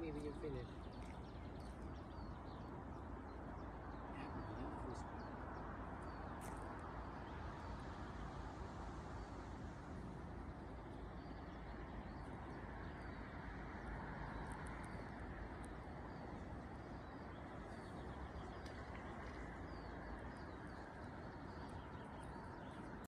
maybe you're finished.